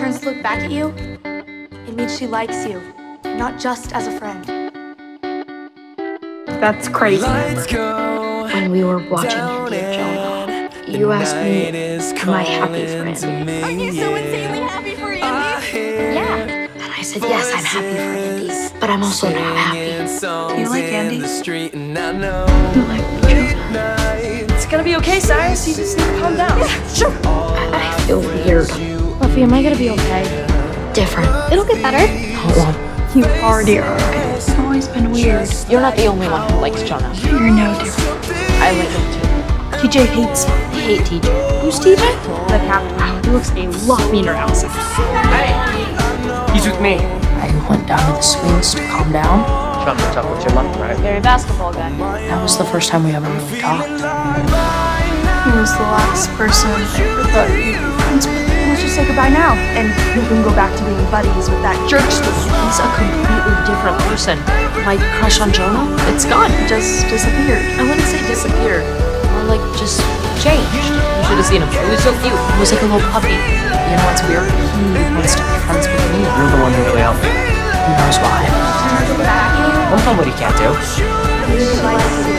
turns to look back at you, it means she likes you, not just as a friend. That's crazy. When we were watching Andi and Jonah, you asked me, am I happy for Andi? Aren't you so insanely happy for Andi? Yeah. And I said, yes, I'm happy for Andi, but I'm also not happy. You like Andi? You like Jonah? It's gonna be okay, Cyrus. You just need to calm down. Yeah, Sure. I I feel weird. Buffy, am I gonna be okay? Different. It'll get better. Hold on. You already are okay. It's always been weird. You're not the only one who likes Jonah. You're no different. I like him too. TJ hates me. I hate TJ. Who's TJ? The captain. He looks a lot meaner outside. Hey! He's with me. I went down to the swings to calm down. Trying to talk with your luck, right? Very basketball guy. That was the first time we ever really talked. He was the last person I ever thought you'd be friends with. Let's just say goodbye now, and you can go back to being buddies with that jerk Steve. He's a completely different person. My crush on Jonah, it's gone. Just disappeared. I wouldn't say disappeared. More like just changed. You should have seen him. He was so cute. He was like a little puppy. You know what's weird? He wants to be friends with me. You're the one who really helped me. Who knows why? Turns to look back at you, Don't tell him what he can't do.